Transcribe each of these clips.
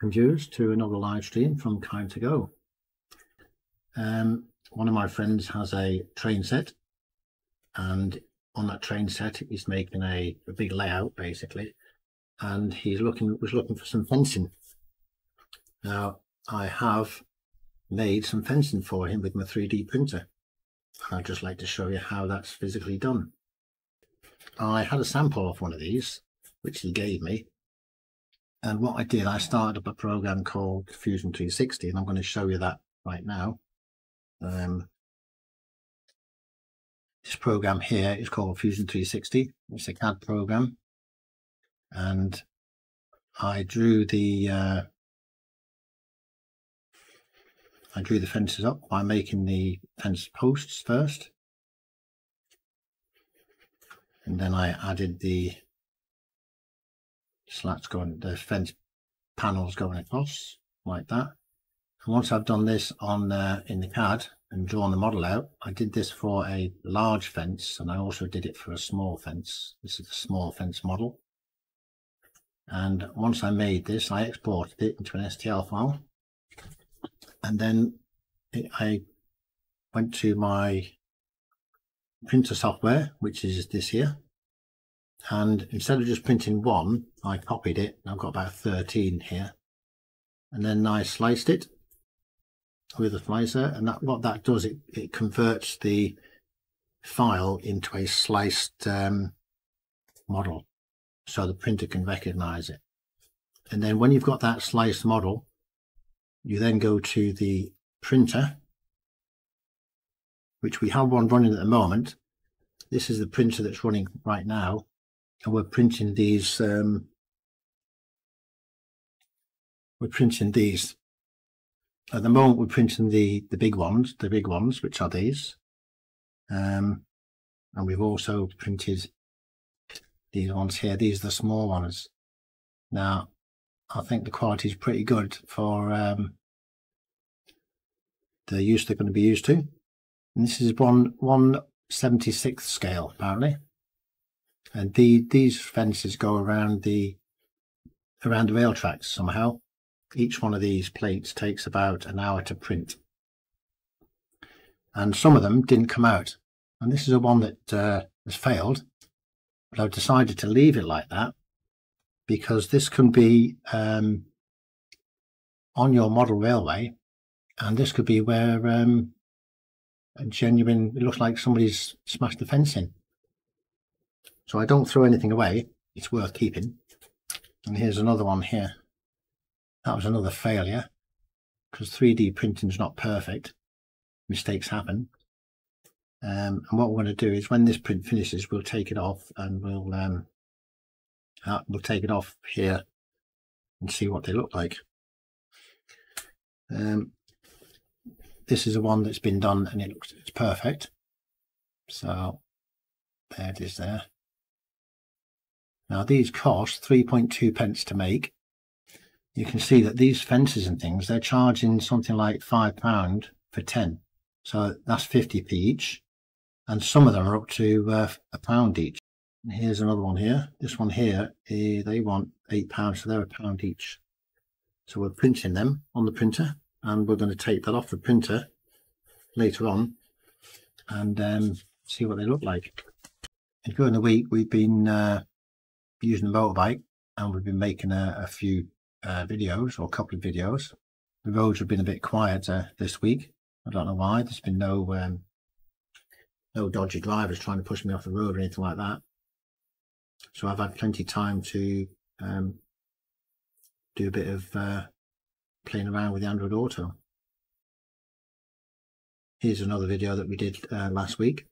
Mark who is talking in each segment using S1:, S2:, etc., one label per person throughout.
S1: welcome viewers to another live stream from Kime to Go. Um, one of my friends has a train set and on that train set he's making a, a big layout basically and he's looking was looking for some fencing. Now I have made some fencing for him with my 3D printer. And I'd just like to show you how that's physically done. I had a sample of one of these which he gave me and what I did, I started up a program called Fusion 360, and I'm going to show you that right now. Um, this program here is called Fusion 360. It's a CAD program, and I drew the uh, I drew the fences up by making the fence posts first, and then I added the slats going, the fence panels going across like that. And once I've done this on uh, in the CAD and drawn the model out, I did this for a large fence and I also did it for a small fence. This is a small fence model. And once I made this, I exported it into an STL file. And then it, I went to my printer software, which is this here, and instead of just printing one I copied it. I've got about 13 here. And then I sliced it with a slicer and that what that does it, it converts the file into a sliced um, model so the printer can recognize it. And then when you've got that sliced model you then go to the printer which we have one running at the moment. This is the printer that's running right now and we're printing these um, we're printing these. At the moment we're printing the the big ones the big ones which are these. Um, and we've also printed these ones here. These are the small ones. Now I think the quality is pretty good for um, the use they're going to be used to. And this is one 176th scale apparently and the, these fences go around the around the rail tracks somehow. Each one of these plates takes about an hour to print. And some of them didn't come out. And this is a one that uh, has failed. But I've decided to leave it like that because this can be um, on your model railway and this could be where um, a genuine, it looks like somebody's smashed the fence in. So I don't throw anything away. It's worth keeping. And here's another one here. That was another failure because 3D printing is not perfect. Mistakes happen. Um, and what we're going to do is when this print finishes, we'll take it off and we'll um, we'll take it off here and see what they look like. Um, this is a one that's been done and it looks it's perfect. So there it is there. Now these cost 3.2 pence to make. You can see that these fences and things, they're charging something like £5 for 10. So that's 50p each. And some of them are up to uh, a pound each. And here's another one here. This one here, eh, they want £8, so they're a pound each. So we're printing them on the printer and we're going to take that off the printer later on and um, see what they look like. And during the week, we've been uh, using a motorbike and we've been making a, a few uh, videos or a couple of videos. The roads have been a bit quieter this week. I don't know why. There's been no um, no dodgy drivers trying to push me off the road or anything like that. So I've had plenty of time to um, do a bit of uh, playing around with the Android Auto. Here's another video that we did uh, last week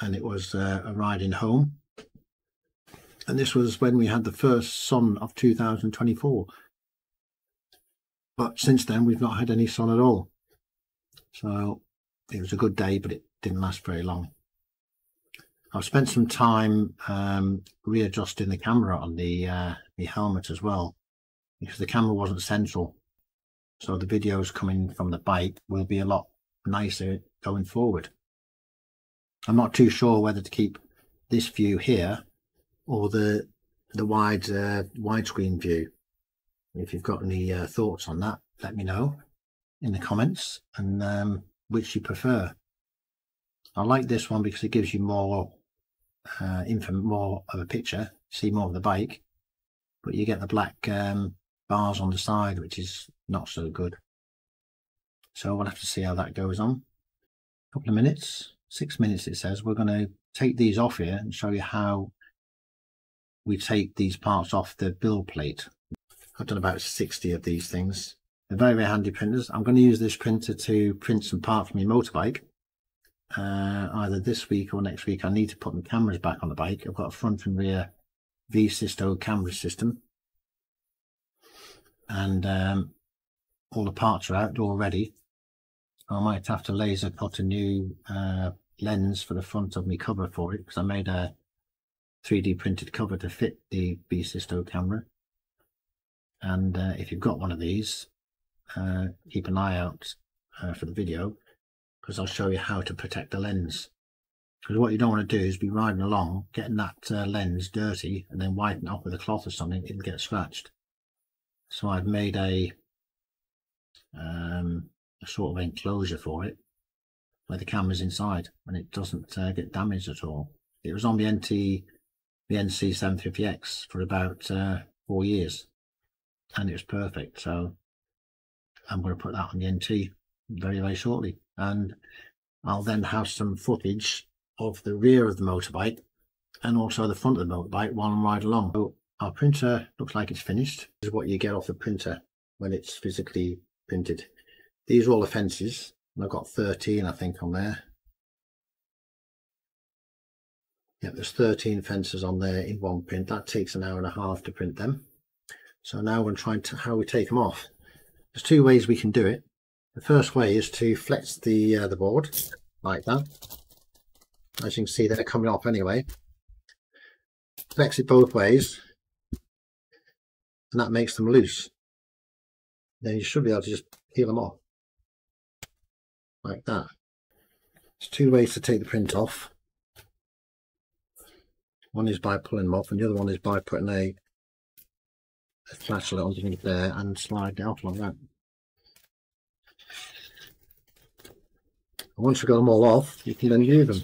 S1: and it was uh, a in home and this was when we had the first sun of 2024 but since then we've not had any sun at all. So it was a good day but it didn't last very long. I've spent some time um, readjusting the camera on the uh, the helmet as well because the camera wasn't central. So the videos coming from the bike will be a lot nicer going forward. I'm not too sure whether to keep this view here or the the wide uh, widescreen view If you've got any uh, thoughts on that, let me know in the comments and um, which you prefer. I like this one because it gives you more uh, info, more of a picture, see more of the bike, but you get the black um, bars on the side, which is not so good. So we'll have to see how that goes on. A couple of minutes, six minutes it says. We're going to take these off here and show you how we take these parts off the build plate. I've done about 60 of these things. They're very, very handy printers. I'm going to use this printer to print some parts for my motorbike. Uh, either this week or next week. I need to put the cameras back on the bike. I've got a front and rear Vsysto camera system. And um, all the parts are out already. I might have to laser cut a new uh, lens for the front of my cover for it because I made a 3D printed cover to fit the Vsysto camera. And uh, if you've got one of these, uh, keep an eye out uh, for the video because I'll show you how to protect the lens. Because what you don't want to do is be riding along, getting that uh, lens dirty and then wiping it off with a cloth or something, it'll get scratched. So I've made a, um, a sort of enclosure for it where the camera's inside and it doesn't uh, get damaged at all. It was on the NT, the NC750X for about uh, four years and it was perfect. So I'm going to put that on the NT very, very shortly. And I'll then have some footage of the rear of the motorbike and also the front of the motorbike while I'm riding along. So our printer looks like it's finished. This is what you get off the printer when it's physically printed. These are all the fences. I've got 13, I think, on there. Yeah, there's 13 fences on there in one print. That takes an hour and a half to print them. So now we're trying to how we take them off. There's two ways we can do it. The first way is to flex the uh, the board like that. As you can see, they're coming off anyway. Flex it both ways, and that makes them loose. Then you should be able to just peel them off like that. There's two ways to take the print off. One is by pulling them off, and the other one is by putting a flashlight underneath there and slide it off like that. Once you've got them all off, you can then use them.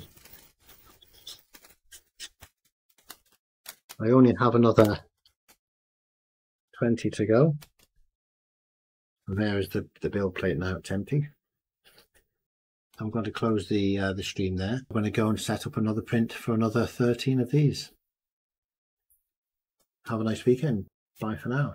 S1: I only have another 20 to go. And there is the, the build plate now, it's empty. I'm going to close the uh, the stream there. I'm going to go and set up another print for another 13 of these. Have a nice weekend. Bye for now.